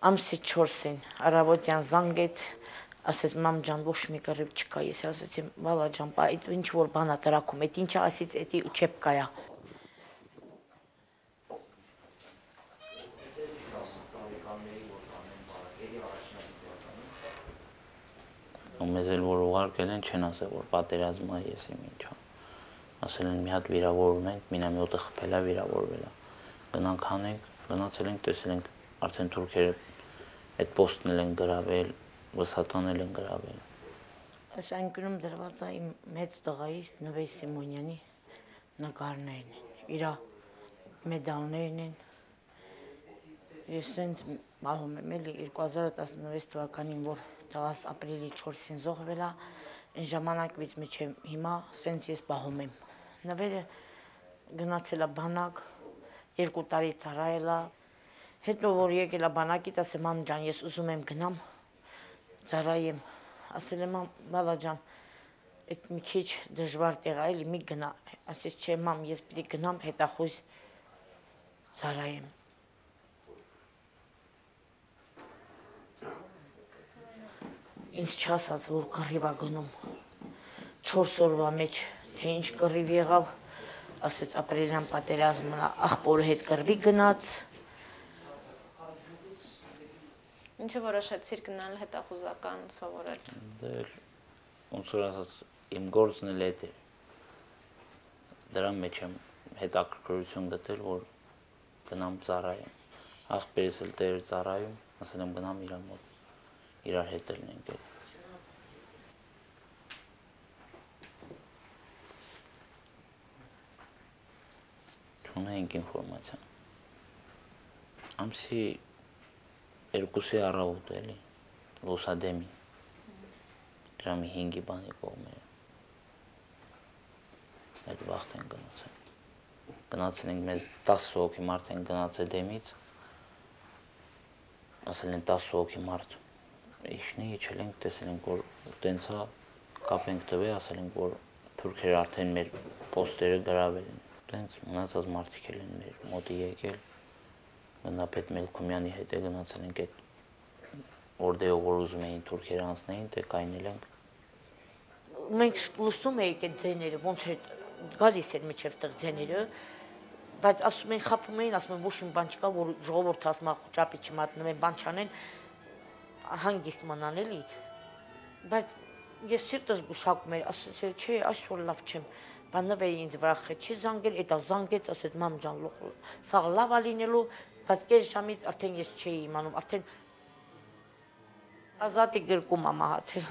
ամսի 4-ին առավոտյան զանգեց ասեց մամ ջան ոչ մի կռիվ չկա ես ասեցի վալա ջան բա այդ ինչ որ բանա տրակում այդ ինչա ասից էդի ուչեպկայա ու մեզ էլ որ ուղարկել են չեն ասել որ պատերազմը ես իմ ինչա ասել են մի հատ վիրավոր ունենք մինամյոտը խփել է վիրավորվել է գնանք հանենք գնացել ենք տեսել ենք արդեն թուրքերը այդ պոստն էլ են գրավել, վսատանել են գրավել։ Այս անկյունում դրված է իմ մեծ տղայի Նվե Սիմոնյանի նկարներն են։ Իրա մեդալներն են։ Ես ինձ մահում եմ էլի 2016 թվականին, որ տղաս ապրիլի 4-ին զոհվել է, այն ժամանակվից միջև հիմա սենց ես պահում եմ։ Նվերը գնացել է բանակ, երկու տարի ծառայել է, Հետո որ եկել է բանակից, ասեմ մամ ջան, ես ուզում եմ գնամ ծառայեմ։ Ասել եմ բալա ջան, այդ մի քիչ դժվար տեղ է, էլի մի գնա։ Ասես չէ մամ, ես պիտի գնամ հետախույզ ծառայեմ։ Ինձ չասած, որ կռիվ է գնում։ 4 օրվա մեջ թե ինչ կռիվ եղավ, ասեց ապրիլյան պատերազմն աղբորը հետ կռվի գնաց Ինչը որոշեցիր գնալ հետախուզական սովորել։ Դեր ոնց որ ասած իմ գործն էլ էդ է։ Դրա մեջ եմ հետաքրքրություն գտել, որ գնամ ծառայեմ։ Աղբերս էլ դեր ծառայում, ասել եմ գնամ իր մոտ։ Իրար հետ էլ ենք էլ։ Ունենք ինֆորմացիա։ Ամսի երկուսի առավոտ էլի լուսադեմի ժամի 5-ի բանի կողմերը այդ վաղտ են գնացել գնացել ենք մեզ 10 հոգի մարդ են գնացել դեմից ասել են 10 հոգի մարդ իշխնի իջել ենք տեսել ենք որ տենցա կապ ենք տվել ասել ենք որ թուրքերը արդեն մեր պոստերը գրավել են տենց մնացած մարդիկ են մեր մոտի եկել Գնապետ Մելքումյանի հետ է գնացել ենք այդ օրդեով որ ուզում էին թուրքերը անցնեին, դե կայնել ենք։ Մենք լսում էինք այդ ձեները, ոնց է գալիս էր միջև տեղ ձեները, բայց ասում են խափում էին, ասում են ոչ մի բան չկա, որ ժողովուրդը ասում է ճապի չմատնվեն, բան չանեն, հանգիստ մնան էլի։ Բայց ես սիրտս գուշակում էր, ասացի, չէ, այսօր լավ չեմ բանավեի ինձ վրա խեչի զանգել, էտա զանգեց, ասեց մամ ջան, սա լավ է լինելու, բայց կես ժամից արդեն ես չէի իմանում, արդեն ազատի գրկում ա մահացել։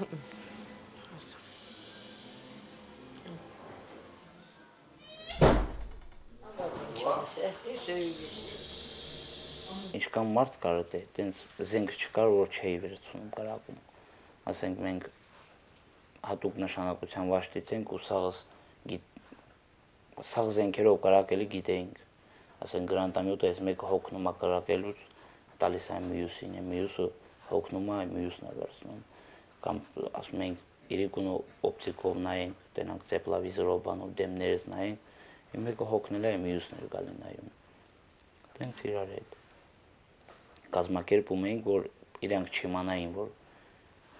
Ինչքան մարդ կար դե, տենց զենք չկար, որ չէի վերցնում կարակում։ Ասենք մենք հատուկ նշանակության վաշտից ենք ու սաղս գիտ սաղ զենքերով կարակելի գիտեինք ասեն գրանտամյութը այս մեկը հոգնում է կրակելուց տալիս է մյուսին, մյուսը հոգնում է, մյուսն է վերցնում կամ ասում ենք իրիկունը օպտիկով նայենք, տենանք ծեպլավիզորով բանում դեմներս նայենք, իմ մեկը հոգնել է, մյուսն էր գալի նայում։ Տենց իրար հետ կազմակերպում էինք, որ իրանք չիմանային, որ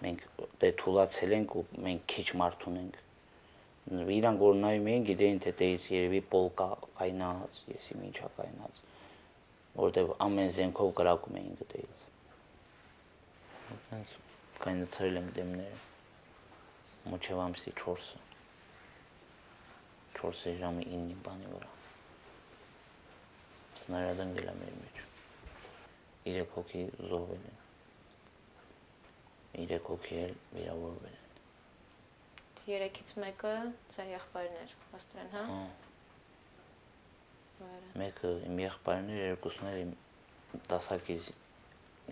մենք դե թուլացել ենք ու մենք քիչ մարդ ունենք իրանք որ նայում էին գիտեին թե դեից երևի պոլկա կայնած, եսի ինչա կայնած, որտեվ ամեն զենքով կրակում էին գտեից։ Հենց կայնացրել ենք դեմները։ Մոչև ամսի 4-ը։ 4 ժամի 9-ի բանի վրա։ Սնարադն գելա մեր մեջ։ 3 հոգի զոհվել են։ 3 հոգի էլ վիրավորվել են երեքից մեկը ձեր եղբայրն էր, աստորեն, հա։ Մեկը իմ եղբայրն էր, երկուսն էլ իմ դասակից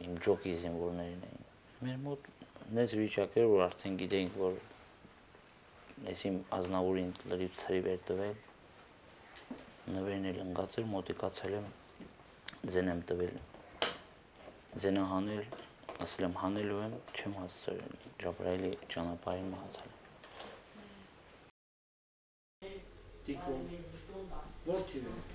իմ ջոկի զինվորներն էին։ Մեր մոտ նես վիճակ էր, որ արդեն գիտեինք, որ ես իմ ազնավուրին լրիվ ծրի վեր տվել, նվերն էլ էր, մոտիկացել եմ, ձեն եմ տվել, ձենը հանել, ասել եմ հանելու եմ, չեմ հասցրել, Ջաբրայելի ճանապարհին մահացել։ Տիկում։ Որ չի վեր։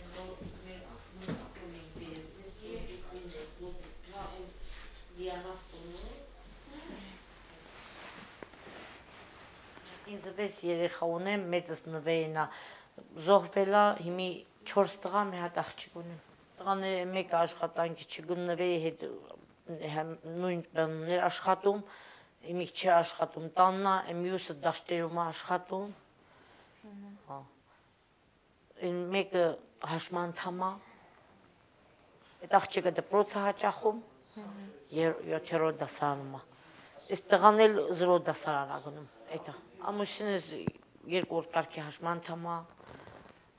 Ինձ վեց երեխա ունեմ, մեծս նվերն է զոհվելա, հիմի 4 տղա, մի հատ աղջիկ ունեմ։ Տղաները մեկը աշխատանքի չգնվեի հետ նույն բաններ աշխատում, իմիք չի աշխատում տաննա, մյուսը դաշտերում աշխատում։ Հա։ մեկը հաշմանդամա։ Այդ աղջիկը դպրոց է հաճախում, յոթերորդ դասարանում է։ Այս տղան էլ զրո դասարան է գնում, այդա։ Ամուսինս օր կարգի հաշմանդամա,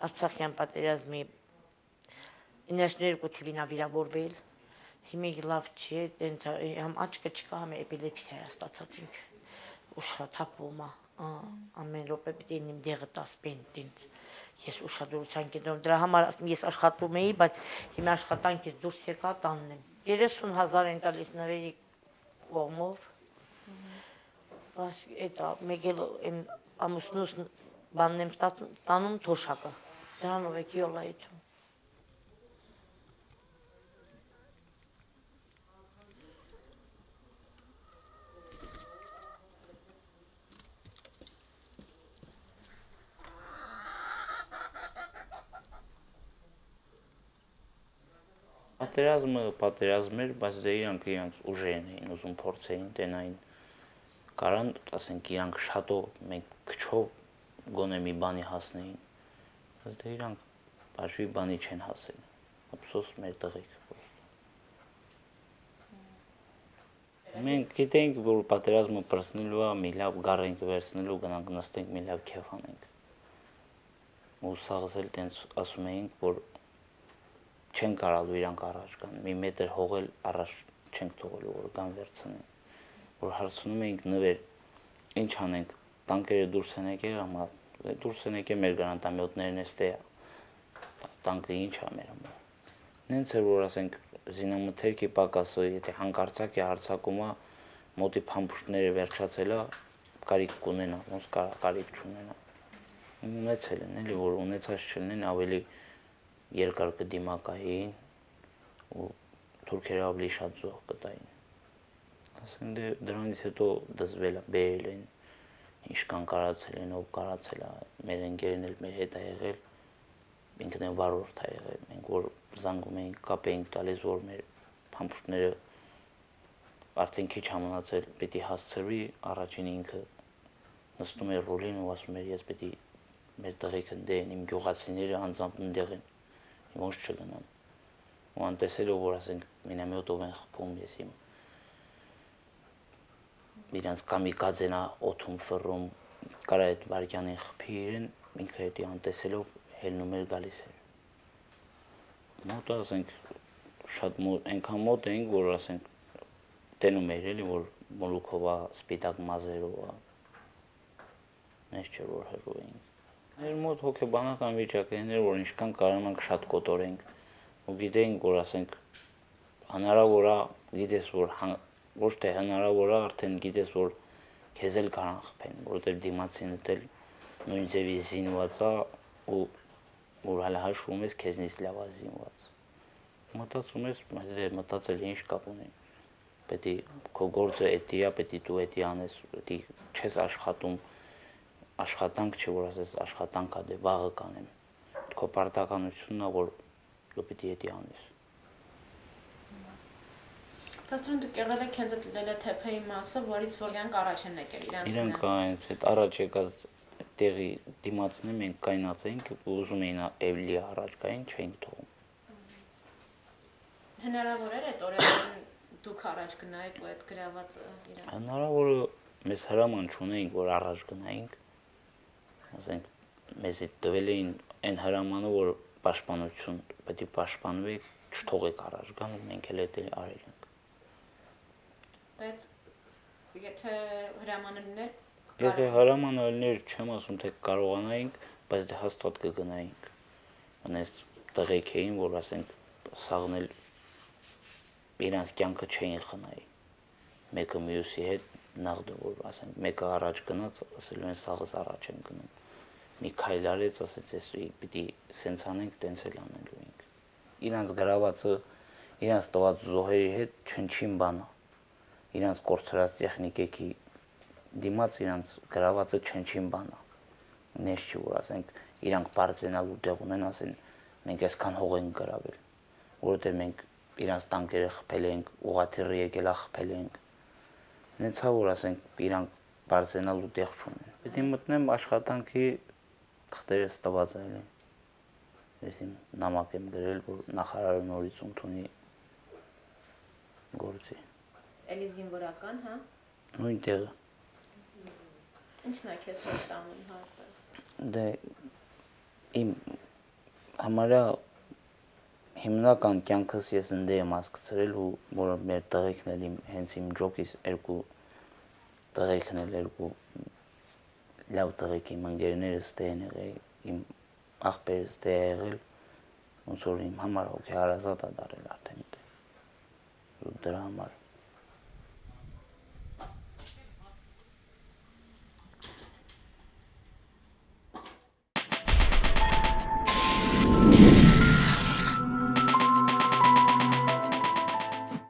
Արցախյան պատերազմի 92 թիվին է վիրավորվել հիմի լավ չի, տենց համ աչքը չկա, համ էպիլեպսիա է ստացած ինք։ Ուշաթափում է, ամեն րոպե պիտի իմ դեղը տասպեն տենց։ Ես ուշադրության կենտրոնում դրա համար ես աշխատում էի, բայց հիմա աշխատանքից դուրս եկա տանն եմ։ 30000 են տալիս նվերի կողմով։ Բայց այդ մեկ էլ ամուսնուս բանն եմ տանում թոշակը։ Դրանով եկի ոլայթ Պատերազմը պատերազմ էր, բայց դե իրանք իրանք ուժերն էին ուզում փորձեին տենային կարան, ասենք իրանք շատով մենք քչով գոնե մի բանի հասնեին։ Բայց դե իրանք բաժի բանի չեն հասել։ Ափսոս մեր տղեկ։ Մենք գիտենք, որ պատերազմը պրսնելու է, մի լավ գար ենք վերցնելու, գնանք նստենք, մի լավ քեֆ անենք։ Ու սաղս էլ տենց ասում էինք, որ չեն կարալու իրանք առաջ գան։ Մի մետր հողել առաջ չենք թողելու, որ կան վերցնեն։ Որ հարցնում էինք նվեր, ինչ անենք, տանկերը դուրս են եկել, համա դուրս են եկել մեր գրանտամյոտներն էստե Տանկը ինչ է մեր համար։ Նենց էր որ ասենք զինամթերքի պակասը, եթե հանկարծակ է հարցակում է, մոտի փամփուշտները վերջացել է, կարիք կունենա, ոնց կարիք չունենա։ Ունեցել են, էլի որ ունեցած չլինեն ավելի երկար կդիմակային ու թուրքերը ավելի շատ զոհ կտային։ Ասենք դե դրանից հետո դզվել է, բերել են, ինչքան կարացել են, ով կարացել է, մեր ընկերն էլ մեր հետ է եղել, ինքն էլ վարորդ է եղել։ Մենք որ զանգում էինք, կապ էինք տալիս, որ մեր փամփուշտները արդեն քիչ համանացել, պիտի հասցրվի, առաջին ինքը նստում էր ռոլին ու ասում էր ես պիտի մեր տղեկը դեն իմ գյուղացիները անձամբ ընդեղ են ոնց չգնամ։ Ու անտեսելով որ ասենք մինամյոտով են խփում ես իմ իրանց կամիկաձենա օթում ֆռում կարա այդ վարկյանին խփի իրեն ինքը հետի անտեսելով հելնում էր գալիս էր մոտ ասենք շատ մոտ այնքան մոտ էինք որ ասենք տենում էր էլի որ մոլուկովա սպիտակ մազերով նես չէ որ հեռու էինք Մեր մոտ հոգեբանական վիճակն էր, որ ինչքան կարող ենք շատ կոտորենք ու գիտենք, որ ասենք հնարավոր է, գիտես որ ոչ թե հնարավոր է, արդեն գիտես որ քեզ էլ կարան խփեն, որովհետև դիմացինը դել նույն ձևի զինված է ու որ հələ հաշվում ես քեզնից լավ զինված։ Մտածում ես, դե մտածել ինչ կապ ունի։ Պետք է քո գործը էդի է, պետք է դու էդի անես, պետք է չես աշխատում աշխատանք չէ, որ ասես աշխատանք է, դե վաղը կանեմ։ Քո պարտականությունն է, որ դու պիտի դա անես։ Պաստորն դուք եղել եք հենց այդ լելեթեփեի մասը, որից որ իրանք առաջ են եկել իրանց։ Իրանք այնց այդ առաջ եկած տեղի դիմացնի մենք կայնացեինք ու ուզում էին էլի առաջ գային, չէինք թողում։ Հնարավոր էր այդ օրերին դուք առաջ գնայիք ու այդ գրավածը իրան։ Հնարավոր է մեզ հրաման չունեինք, որ առաջ գնայինք ասենք մեզի տվել էին այն հրամանը, որ պաշտպանություն պետք է պաշտպանվի, չթողեք առաջ գան, մենք էլ դա արել ենք։ Բայց եթե հրամանելներ Եթե հրամանալներ չեմ ասում թե կարողանայինք, բայց դե հաստատ կգնայինք։ Անես տղեկ էին, որ ասենք սաղնել իրանց կյանքը չէին խնայի։ Մեկը մյուսի հետ նաղդը որ ասենք մեկը առաջ գնաց, ասելու են սաղս առաջ եմ գնում։ Մի քայլ արեց, ասեց էս պիտի սենց անենք, տենց էլ անելու ենք։ Իրանց գրավածը իրանց տված զոհերի հետ չնչին բանա։ Իրանց կորցրած տեխնիկեքի դիմաց իրանց գրավածը չնչին բանա։ Նես չի որ ասենք իրանք բարձենալու տեղ ունեն, ասեն մենք այսքան հող ենք գրավել, որովհետև մենք իրանց տանկերը խփել ենք, ուղաթիռը եկել է խփել ենք։ Նեցա որ ասենք իրանք բարձենալու տեղ չունեն։ Պետք է մտնեմ աշխատանքի թղթերը ստված են։ Ես իմ նամակ եմ գրել, որ նախարարը նորից ընդունի գործի։ էլի զինվորական, հա։ Նույն տեղը։ Ինչն է քեզ հետ տանում հարտը։ Դե իմ համարյա հիմնական կյանքս ես ընդե եմ հասկացրել ու որը մեր տղեկն էլ իմ հենց իմ ջոկիս երկու տղեկն էլ երկու լավ տղեկ իմ ընկերներս դե են եղել իմ աղբերս դե եղել ոնց որ իմ համար հոգի հարազատ է դարել արդեն դե դրա համար